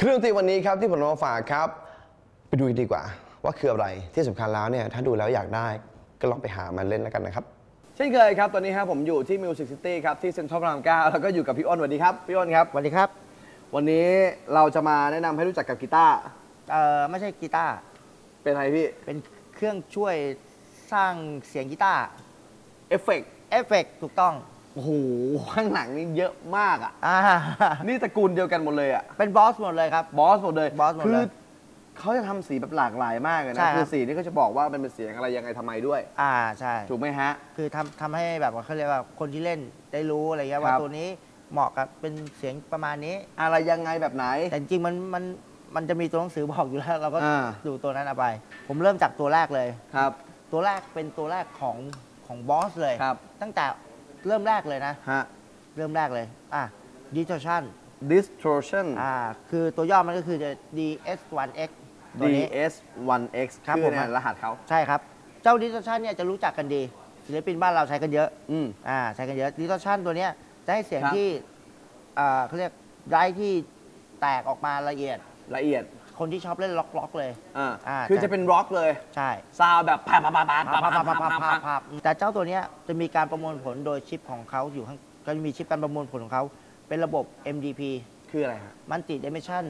เครื่องดนตรีวันนี้ครับที่ผมนำมาฝากครับ ไปดูกันดีกว่า ว่าคืออะไรที่สำคัญแล้วเนี่ยถ้าดูแล้วอยากได้ก็ลองไปหามันเล่นแล้วกันนะครับ เช่นเคยครับตอนนี้ครับผมอยู่ที่ Music City ครับที่เซ็นทรัลพระรามเก้าแล้วก็อยู่กับพี่อ้นสวัสดีครับพี่อ้นครับสวัสดีครับ วันนี้เราจะมาแนะนำให้รู้จักกับกีตาร์เอ่อไม่ใช่กีตาร์เป็นอะไรพี่เป็นเครื่องช่วยสร้างเสียงกีตาร์เอฟเฟกต์เอฟเฟกต์ถูกต้องโอ้โหข้างหลังนี่เยอะมากอะ อ่านี่ตระกูลเดียวกันหมดเลยอะ เป็นบอสหมดเลยครับ บอสหมดเลย บอสหมดเลยคือเขาจะทำสีแบบหลากหลายมากเลยใช่นะ ครับ คือสีนี่ก็จะบอกว่ามันเป็นเสียงอะไรยังไงทำไมด้วย อ่าใช่ ถูกไหมฮะ คือทำทำให้แบบว่าเขาเรียกว่าคนที่เล่นได้รู้อะไรเงี้ยว่าครับ ตัวนี้เหมาะกับเป็นเสียงประมาณนี้ อะไรยังไงแบบไหน แต่จริงๆมันมันมันจะมีตัวหนังสือบอกอยู่แล้ว เราก็อ่า ดูตัวนั้นเอาไป ผมเริ่มจากตัวแรกเลย ครับ ตัวแรกเป็นตัวแรกของของบอสเลย ครับ ตั้งแต่ เริ่มแรกเลยนะ ฮะ เริ่มแรกเลย อะ distortion distortion อ่า คือตัวย่อมันก็คือจะ DS1X ตัวนี้ DS1X ครับคือผม เนี่ยรหัสเขา ใช่ครับ เจ้า distortion เนี่ยจะรู้จักกันดีศิลปินบ้านเราใช้กันเยอะ อืม อ่า ใช้กันเยอะ distortion ตัวเนี้ยจะให้เสียงครับ ที่อ่าเขาเรียกได้ที่แตกออกมาละเอียด ละเอียด คนที่ชอบเล่นล็อกๆเลยอ่าอ่าคือใช่จะเป็นร็อกเลยใช่ ซาวด์แบบพับพับพับพับพับพับพับพับพับพับแต่เจ้าตัวเนี้ยจะมีการประมวลผลโดยชิปของเขาอยู่ข้างก็จะมีชิปการประมวลผลของเขา เป็นระบบ MDP คืออะไรฮะ Multi Dimension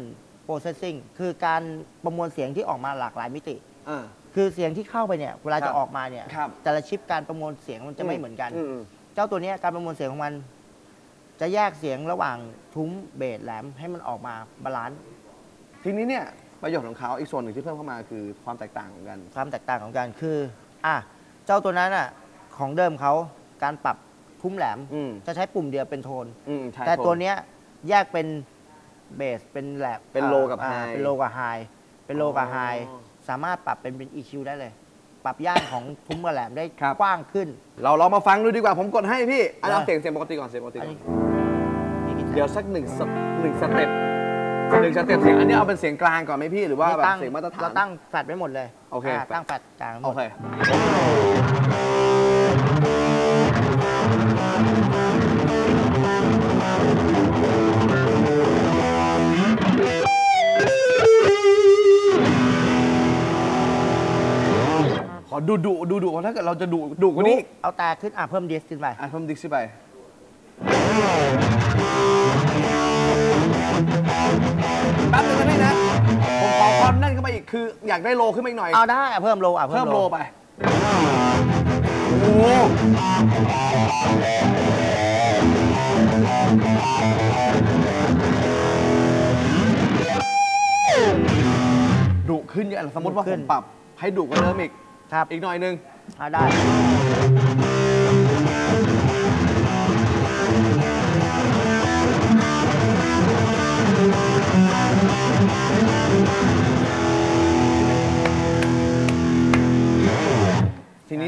Processing คือการประมวลเสียงที่ออกมาหลากหลายมิติ อ่า คือเสียงที่เข้าไปเนี่ยเวลาครัจะบออกมาเนี่ยครับ แต่ละชิปการประมวลเสียงมันจะไม่เหมือนกันอืมเจ้าตัวเนี้ยการประมวลเสียงของมัน จะแยกเสียงระหว่างทุ้มเบสแหลมให้มันออกมา balance ทีนี้เนี่ยประโยชน์ของเขาอีกส่วนหนึ่งที่เพิ่มเข้ามาคือความแตกต่างของกันความแตกต่างของกันคืออะเจ้าตัวนั้นอะของเดิมเขาการปรับทุ้มแหลม อืมจะใช้ปุ่มเดียวเป็นโทน อืมใช่แต่ผมตัวเนี้ยแยกเป็นเบสเป็นแหลมเป็นอ่อ low กับอ่า high เป็น low กับ high เป็น low กับอ๋อ high สามารถปรับเป็นเป็น EQ ได้เลย ปรับย่านของ ทุ้มกับแหลมได้ครับ กว้างขึ้น เราลองมาฟังดูดีกว่าผมกดให้พี่อันเอาได้ เสียงเสียงปกติก่อนเสียงปกติอันก่อนนี้มีกี่เดี๋ยวสักหนึ่งหนึ่ง step หนึ่ง step เสียงอันนี้เอาเป็นเสียงกลางก่อนไหมพี่หรือว่านี่แบบตั้งเสียงมาตรฐาน เราตั้งแฟลตไว้หมดเลยโอเคตั้งแฟลตกลางไว้หมดโอเค ขอดูดุดูดุเพราะถ้าเกิดเราจะดุดุกว่านี้อีกเอาแต่ขึ้นอะเพิ่ม dist ขึ้นไป อะเพิ่มดิกซี่ไป คืออยากได้โลขึ้นมาอีกหน่อย เอาได้อะเพิ่มโลอะเพิ่มโลไป โอ้โหดุขึ้นเยอะเลยสมมติว่าดุผขึ้มนปรับให้ดุกว่าเดิมอีก ครับอีกหน่อยนึงอะได้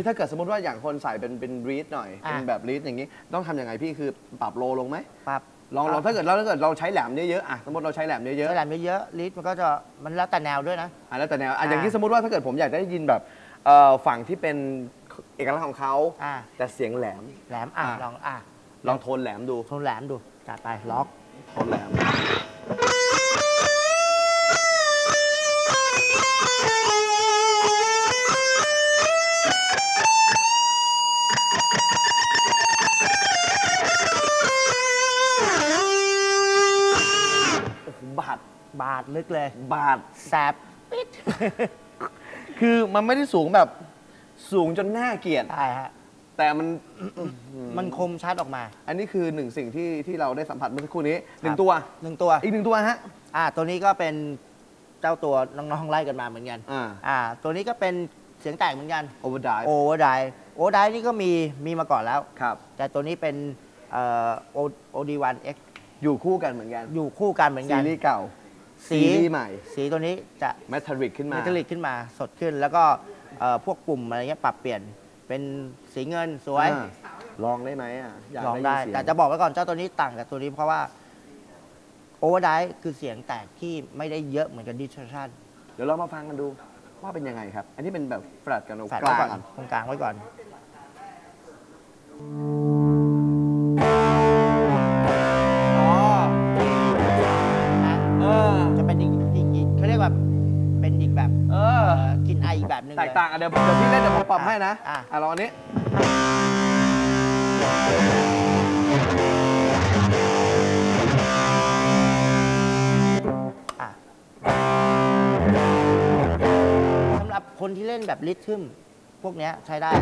นี้ถ้าเกิดสมมติว่าอย่างคนใส่เป็นเป็นรีดหน่อยอะเป็นแบบรีดอย่างนี้ ต้องทำยังไงพี่คือปรับโลลงไหมปรับลองลองถ้าเกิดเราถ้าเกิดเราใช้แหลมเยอะๆอะสมมติเราใช้แหลมเยอะใช้แหลมเยอะๆลิสมันก็จะมันแล้วแต่แนวด้วยนะๆอะแล้วแต่แนวอะอะอย่างที่สมมติว่าถ้าเกิดผมอยากได้ยินแบบเอ่อฝั่งที่เป็นเอกลักษณ์ของเขาอะแต่เสียงแหลมแหลมอะอะลองอะลองโทนแหลมดูโทนแหลมดูจัดไปล็อกโทนแหลม บาดบาดลึกเลย บาดแสบปิด คือมันไม่ได้สูงแบบสูงจนน่าเกลียดได้ฮะ แต่มัน มันคมชัดออกมาอันนี้คือหนึ่งสิ่งที่ที่เราได้สัมผัสเมื่อสักครู่นี้หนึ่ครับ หนึ่งตัว อีกหนึ่งตัวฮะ อะตัวนี้ก็เป็นเจ้าตัวน้องๆไล่กันมาเหมือนกัน อ่า อ่า ตัวนี้ก็เป็นเสียงแตกเหมือนกัน overdrive overdrive overdrive นี่ก็มีมีมาก่อนแล้ว ครับ แต่ตัวนี้เป็นเอ่อโอดีวันเอ็กอยู่คู่กันเหมือนกัน อยู่คู่กันเหมือนกัน ซีรีส์เก่า สีซีรีส์ใหม่ สีตัวนี้จะ metallic ขึ้นมา metallic ขึ้นมาสดขึ้นแล้วก็เอ่อพวกปุ่มอะไรเงี้ยปรับเปลี่ยนเป็นสีเงินสวยอ่าลองได้ไหมอะอยากลองยินได้เสียแต่จะบอกไว้ก่อนเจ้าตัวนี้ต่างกับตัวนี้เพราะว่า overdrive คือเสียงแตกที่ไม่ได้เยอะเหมือนกับดิส t ชั n เดี๋ยวเรามาฟังกันดูว่าเป็นยังไงครับ อันนี้เป็นแบบแฟลตกับแฝดกไว้ก่อน ตรงกลางไว้ก่อนอ๋อ แบบหนึงแตเลกยต่างกันเดี๋ยวเดี๋ยวพี่เล่นเดี๋ยวผมปรับให้นะอะ อะลองอันนี้ อะสำหรับคนที่เล่นแบบริทึมพวกเนี้ยใช้ได้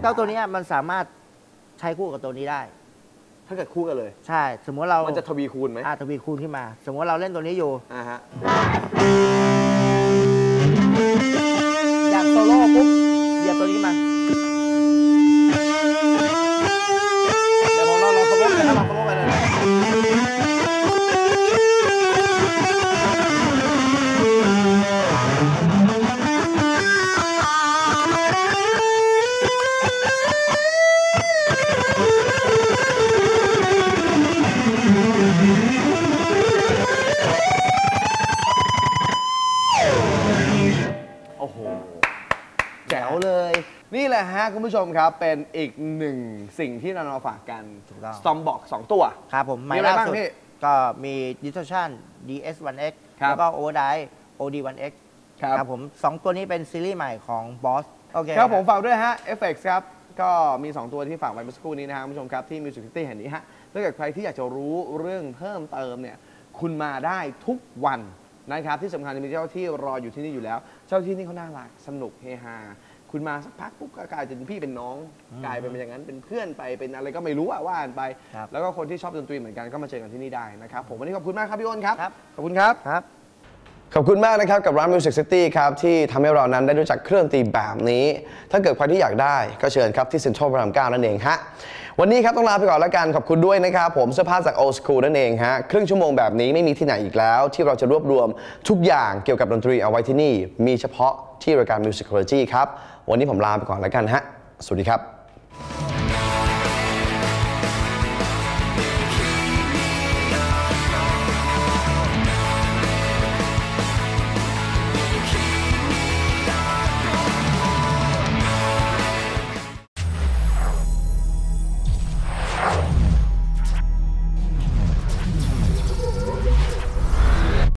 เจ้าตัวเนี้ยมันสามารถใช้คู่กับตัวนี้ได้ ถ้าเกิดคู่กันเลย ใช่ สมมติเรามันจะทวีคูณไหมอ่าทวีคูณขึ้นมา สมมติเราเล่นตัวนี้อยู่อ่าฮะ อ้โห แจ๋วเลย นี่แหละฮะคุณผู้ชมครับ เป็นอีกหนึ่งสิ่งที่เรามาฝากกันถูกต้องสตอมบอกสองตัว ครับผมมีอะไรบ้างพี่ก็มี Distortion DS1X ครับแล้วก็ Overdrive OD1X ครับ ผมสองตัวนี้เป็นซีรีส์ใหม่ของ Boss โอเคครับผมฝากด้วยฮะ FX ครับ ก็มี 2 ตัวที่ฝากไว้เมื่อสักครู่นี้นะฮะคุณผู้ชมครับที่ Music City แห่งนี้ฮะถ้าเกิดใครที่อยากจะรู้เรื่องเพิ่มเติมเนี่ย คุณมาได้ทุกวัน นะครับที่สำคัญจะมีเจ้าหน้าที่รออยู่ที่นี่อยู่แล้ว เจ้าหน้าที่นี่เขาน่ารักสนุกเฮฮาคุณมาสักพักปุ๊บก็กลายเป็นพี่เป็นน้อง กลายเป็นอย่างนั้นเป็นเพื่อนไปเป็นอะไรก็ไม่รู้อะว่ากันไป ครับแล้วก็คนที่ชอบดนตรีเหมือนกันก็มาเจอกันที่นี่ได้นะครับผมวันนี้ขอบคุณมากครับพี่อ้นครับครับ ขอบคุณครับ ครับ ขอบคุณมากนะครับ กับร้าน Music City ครับ ที่ทำให้เรานั้นได้รู้จักเครื่องดนตรีแบบนี้ ถ้าเกิดใครที่อยากได้ก็เชิญครับ ที่ Central พระราม9นั่นเองฮะ วันนี้ครับ ต้องลาไปก่อนแล้วกัน ขอบคุณด้วยนะครับ ผมเสื้อผ้าจาก Old School นั่นเองฮะ ครึ่งชั่วโมงแบบนี้ไม่มีที่ไหนอีกแล้ว ที่เราจะรวบรวมทุกอย่างเกี่ยวกับดนตรีเอาไว้ที่นี่ มีเฉพาะที่รายการ Musicology ครับวันนี้ผมลาไปก่อนแล้วกันฮะสวัสดีครับ